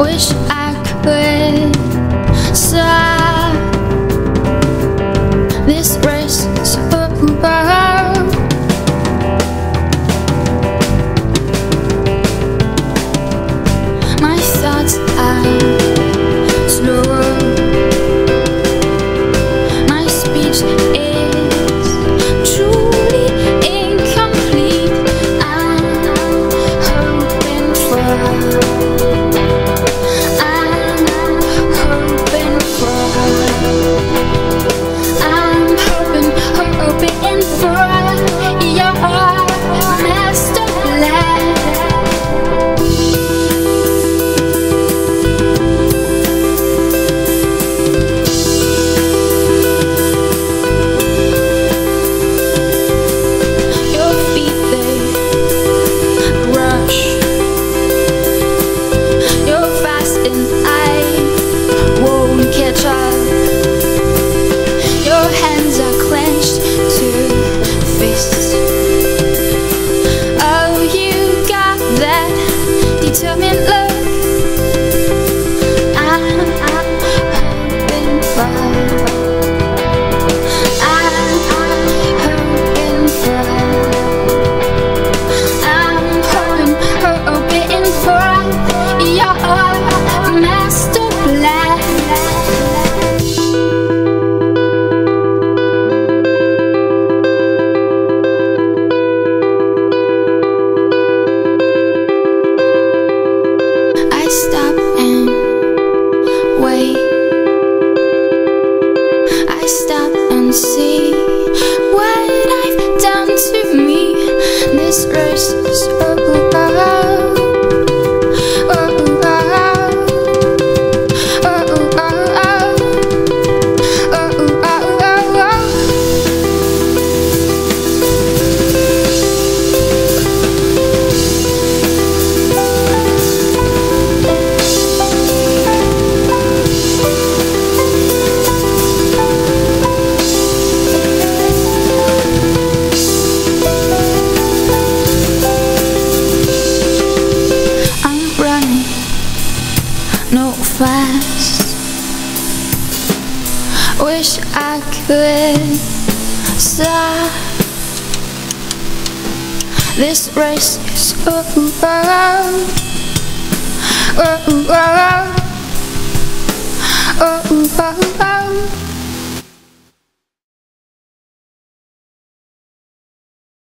wish I could. tell me love. race no fast. Wish I could stop. This race is over. Over.